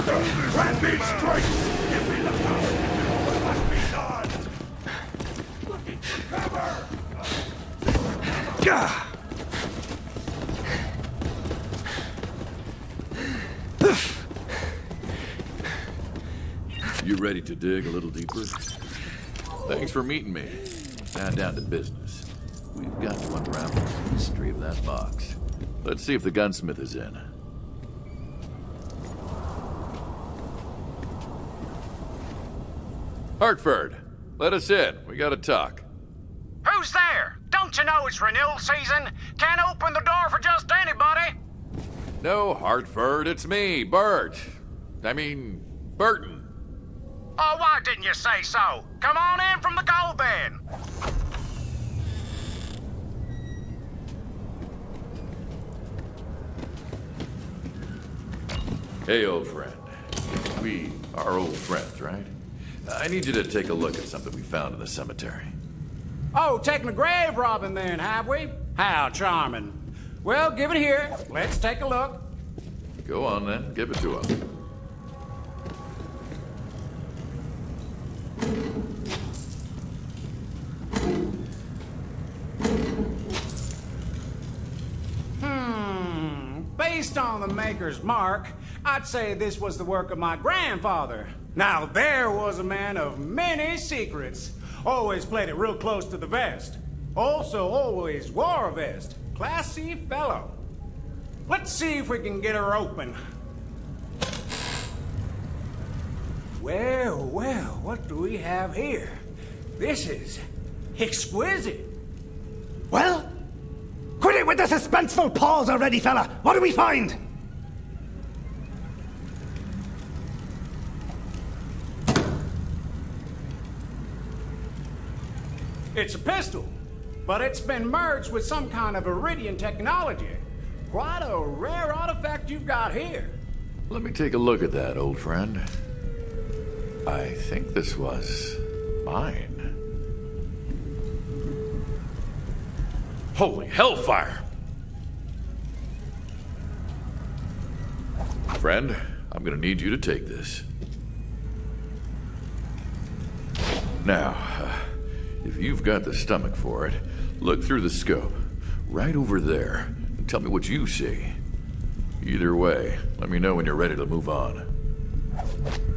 and be straight! Give me the power to do what must be done! Looking for cover! You ready to dig a little deeper? Thanks for meeting me. Now down to business. We've got to unravel the mystery of that box. Let's see if the gunsmith is in. Hartford, let us in. We gotta talk. Who's there? Don't you know it's renewal season? Can't open the door for just anybody. No, Hartford, it's me, Bert. I mean, Burton. Oh, why didn't you say so? Come on in from the coal bin. Hey, old friend. We are old friends, right? I need you to take a look at something we found in the cemetery. Oh, taking a grave robbing then, have we? How charming. Well, give it here. Let's take a look. Go on then, give it to us. Hmm. Based on the maker's mark, I'd say this was the work of my grandfather. Now, there was a man of many secrets. Always played it real close to the vest. Also, always wore a vest. Classy fellow. Let's see if we can get her open. Well, well, what do we have here? This is exquisite. Well? Quit it with the suspenseful pause already, fella! What do we find? It's a pistol, but it's been merged with some kind of Eridian technology. Quite a rare artifact you've got here. Let me take a look at that, old friend. I think this was mine. Holy hellfire! Friend, I'm gonna need you to take this. Now, if you've got the stomach for it, look through the scope. Right over there. And tell me what you see. Either way, let me know when you're ready to move on.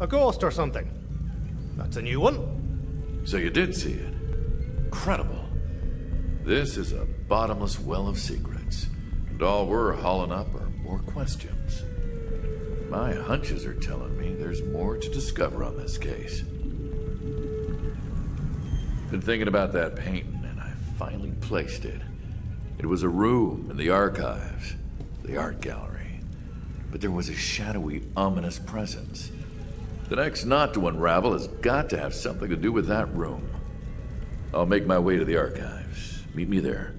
A ghost or something. That's a new one. So you did see it. Incredible. This is a bottomless well of secrets. And all we're hauling up are more questions. My hunches are telling me there's more to discover on this case. Been thinking about that painting, and I finally placed it. It was a room in the archives, the art gallery. But there was a shadowy, ominous presence. The next knot to unravel has got to have something to do with that room. I'll make my way to the archives. Meet me there.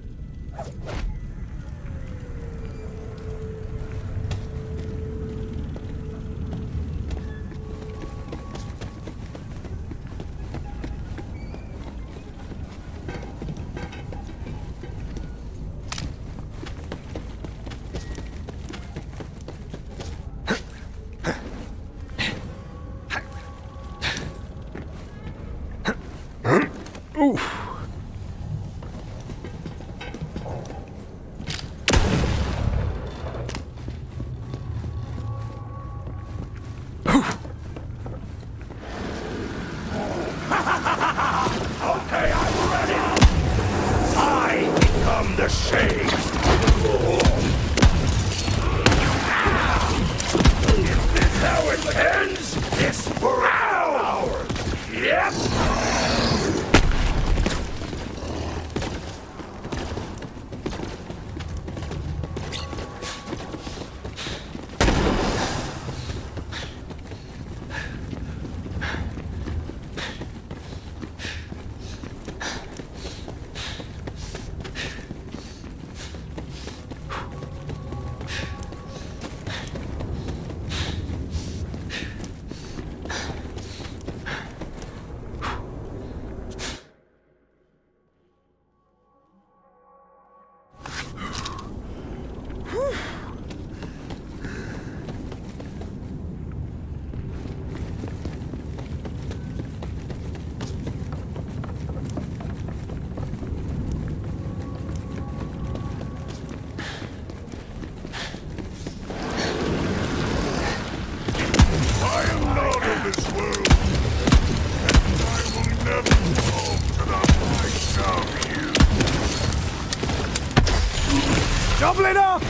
winner!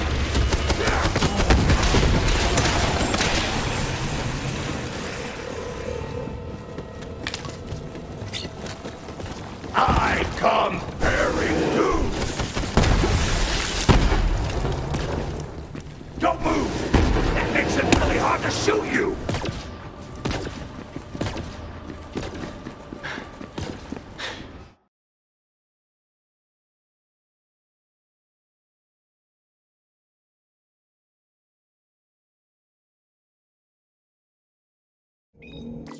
I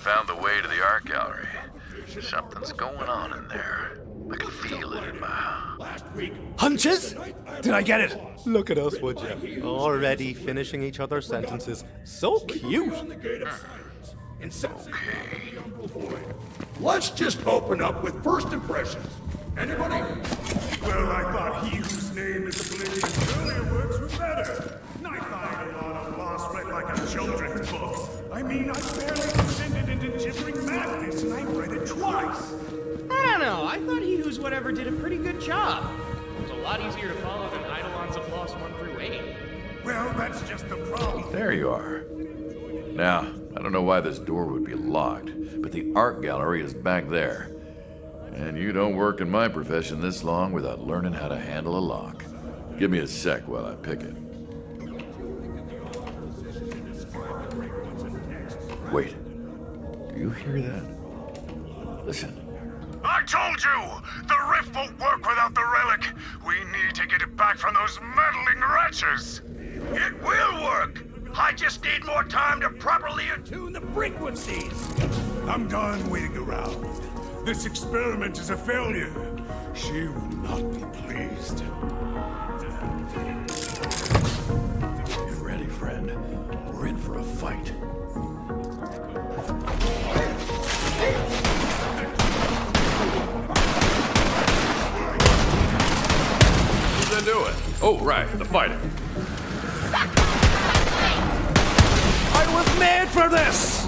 found the way to the art gallery. Something's going on in there. I can feel it in my. Hunches? Did I get it? Look at us, would you? Already finishing each other's sentences. So cute. let's just open up with first impressions. Anybody? Well, I thought he whose name is Oblivion earlier works were better. I find a lot of lost read like a children's book. I mean, I barely descended into gibbering madness, and I read it twice. I don't know. I thought He Who's Whatever did a pretty good job. It was a lot easier to follow than Eidolons of Lost 1 through 8. Well, that's just the problem. There you are. Now, I don't know why this door would be locked, but the art gallery is back there. And you don't work in my profession this long without learning how to handle a lock. Give me a sec while I pick it. Wait. Do you hear that? Listen. I told you! The rift won't work without the relic! We need to get it back from those meddling wretches! It will work! I just need more time to properly attune the frequencies! I'm done waiting around. This experiment is a failure. She will not be pleased. Get ready, friend. We're in for a fight. Who's that doing? Oh, right, the fighter. I was made for this!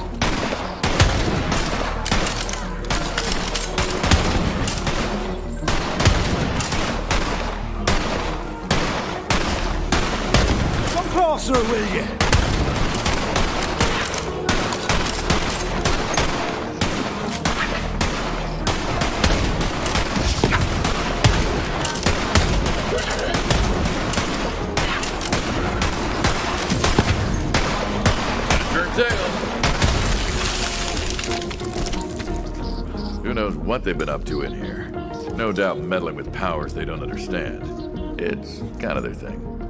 Closer, will you? Who knows what they've been up to in here? No doubt meddling with powers they don't understand. It's kind of their thing.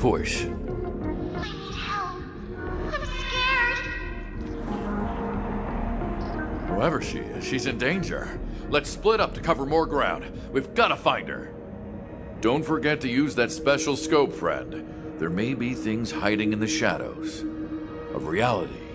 That. I need help. I'm scared. Whoever she is, she's in danger. Let's split up to cover more ground. We've got to find her. Don't forget to use that special scope, friend. There may be things hiding in the shadows of reality.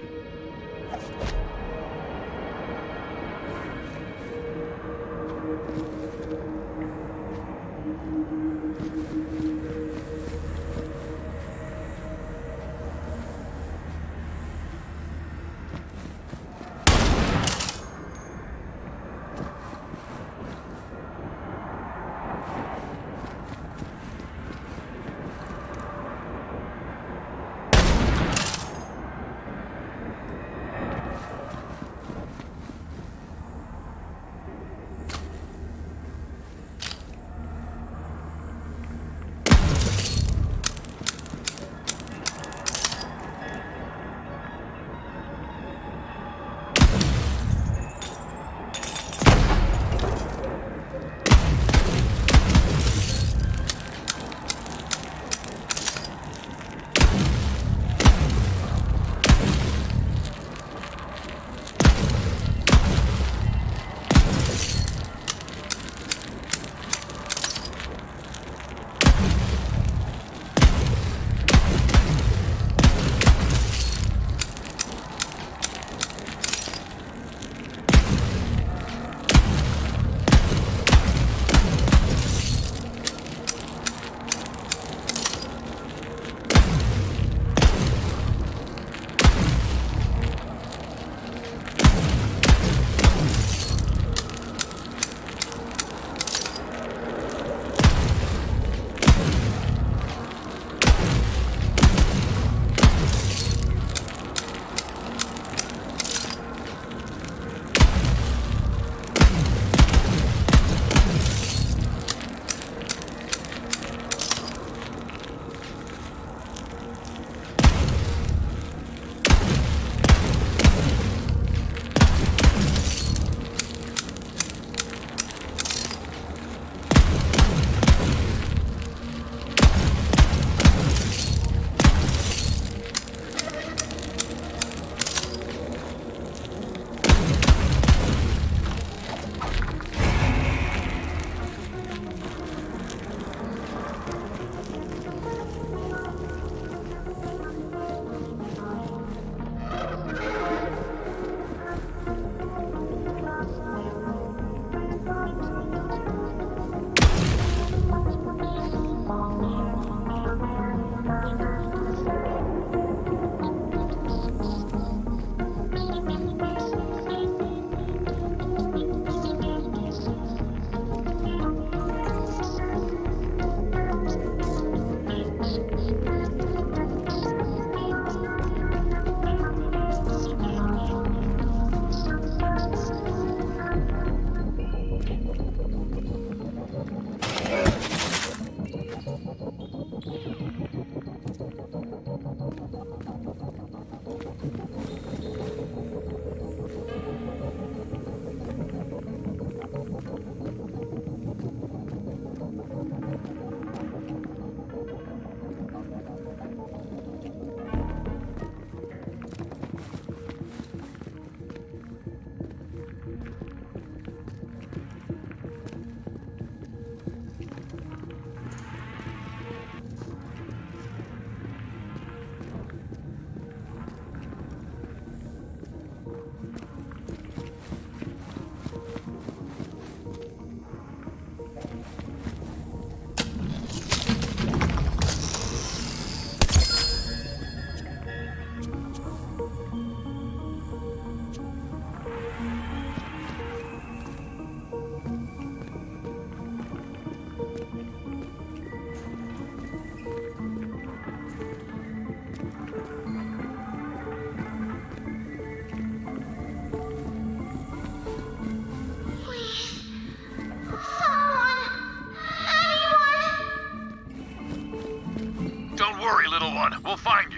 We'll find you.